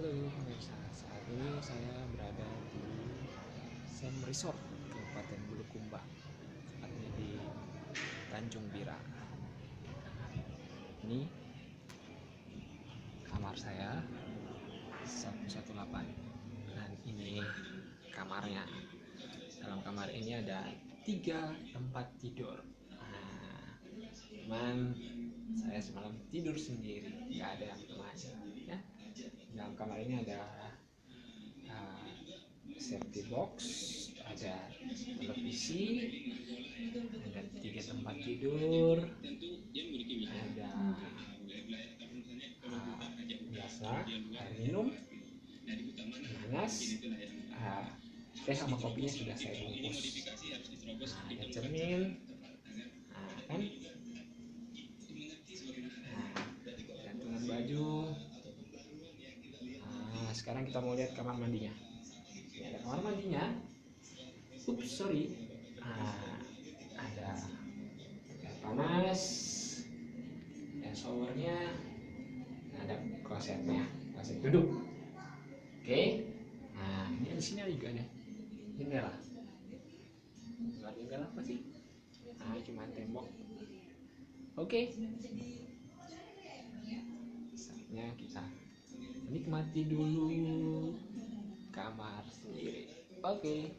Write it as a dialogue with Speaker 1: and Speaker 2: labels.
Speaker 1: Halo pemirsa, saat ini saya berada di Sam Resort, Kabupaten Bulukumba, tepatnya di Tanjung Bira. Ini kamar saya 118 dan ini kamarnya. Dalam kamar ini ada tiga tempat tidur. Nah, cuman saya semalam tidur sendiri, nggak ada yang temani. Ya, kamar ini ada uh, safety box, ada televisi, ada tiga tempat tidur, ada uh, biasa air minum, panas, uh, teh sama kopinya sudah saya bungkus. Nah, ada cermin, nah, kan? Nah, baju, Nah, sekarang kita mau lihat kamar mandinya. Ini ada kamar mandinya. Ups, sorry. Nah, ada air panas, ada showernya, ada klosetnya, kloset duduk. Oke. Nah, ini di sini juga ada jendela. Luar jendela apa sih? Ah, cuma tembok. Oke. Saatnya kita nikmati dulu kamar sendiri. Oke.